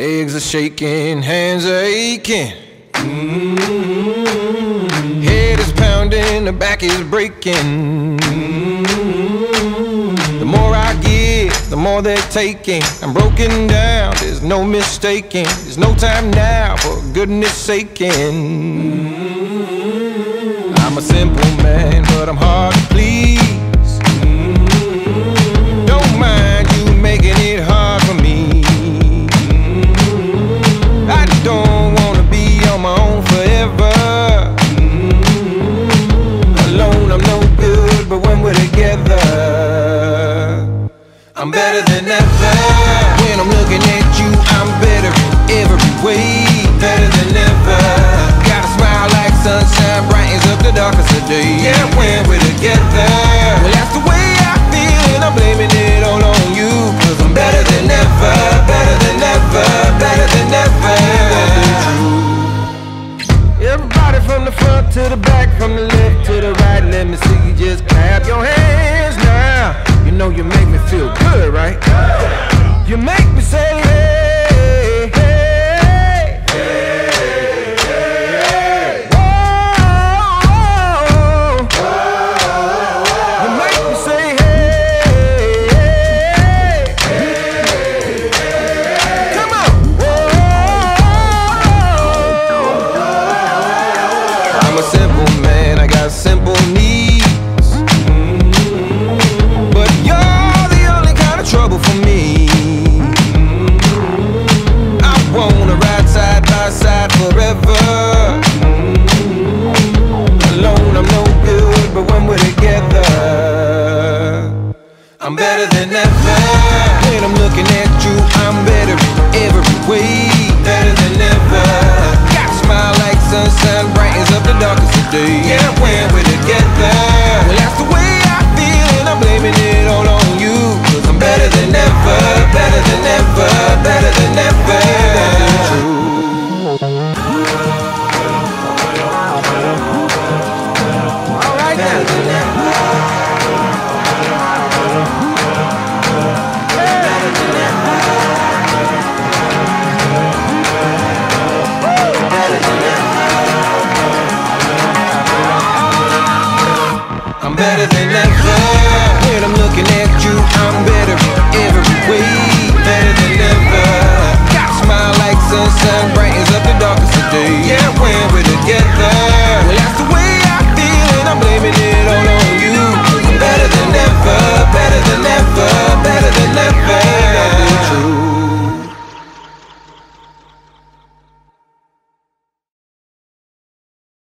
Legs are shaking, hands are aching. Mm-hmm. Head is pounding, the back is breaking. Mm-hmm. The more I give, the more they're taking. I'm broken down, there's no mistaking. There's no time now, for goodness saking. Mm-hmm. I'm better than ever. When I'm looking at you, I'm better in every way. Better than ever. Got a smile like sunshine, brightens up the darkest of days. Yeah, when we're together. Well, that's the way I feel, and I'm blaming it all on you. Cause I'm better than ever, better than ever, better than ever. Everybody from the front to the back, from the left to the right, let me see you just clap your hands. You make me feel good, right? You make me say, I'm better than ever. When I'm looking at you, I'm better in every way. Better than ever. Got a smile like sunshine, brightens up the darkest of days. Yeah, when we're together. Well, that's the way I feel, and I'm blaming it all on you. Cause I'm better than ever, better than ever, better than ever. Better than ever. better than ever. When I'm looking at you, I'm better every way Better than ever. Smile like sunshine brightens up the darkest of days. Yeah.